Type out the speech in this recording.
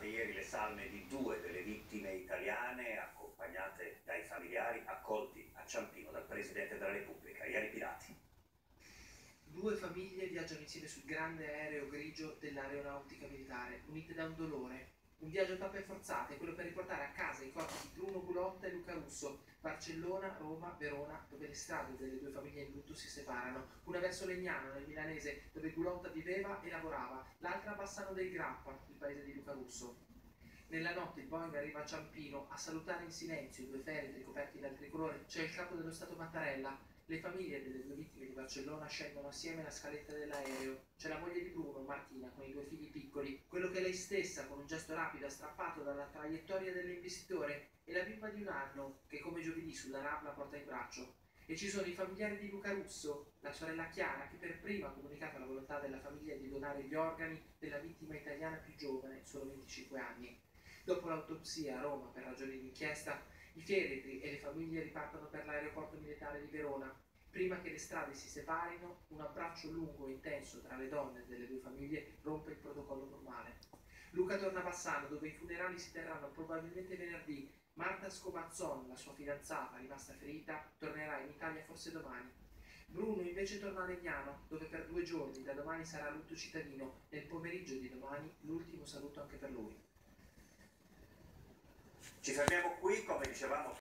suonate ieri le salme di due delle vittime italiane accompagnate dai familiari accolti a Ciampino dal Presidente della Repubblica, ieri pirati. Due famiglie viaggiano insieme sul grande aereo grigio dell'aeronautica militare, unite da un dolore. Un viaggio a tappe forzate, quello per riportare a casa i corpi di Bruno Gulotta e Luca Russo, Barcellona, Roma, Verona, dove le strade delle due famiglie in lutto si separano. Una verso Legnano, nel milanese, dove Gulotta viveva e lavorava, l'altra a Bassano del Grappa, il paese di Luca Russo. Nella notte il Boeing arriva a Ciampino a salutare in silenzio i due ferri coperti dal tricolore. C'è il capo dello Stato Mattarella, le famiglie delle due vittime di Barcellona scendono assieme alla scaletta dell'aereo. C'è la moglie di Bruno, Martina, con i due figli piccoli, quello che lei stessa, con un gesto rapido, ha strappato dalla traiettoria dell'investitore, e la bimba di un anno, che come giovedì sulla rabla porta in braccio. E ci sono i familiari di Luca Russo, la sorella Chiara, che per prima ha comunicato la volontà della famiglia di donare gli organi della vittima italiana più giovane, solo 25 anni. Dopo l'autopsia a Roma per ragioni di inchiesta, i feretri e le famiglie ripartono per l'aeroporto militare di Verona. Prima che le strade si separino, un abbraccio lungo e intenso tra le donne delle due famiglie rompe il protocollo normale. Luca torna a Bassano, dove i funerali si terranno probabilmente venerdì. Marta Scomazzon, la sua fidanzata, rimasta ferita, tornerà in Italia forse domani. Bruno invece torna a Legnano, dove per due giorni, da domani sarà lutto cittadino. Nel pomeriggio di domani, l'ultimo saluto anche per lui. Ci fermiamo qui, come dicevamo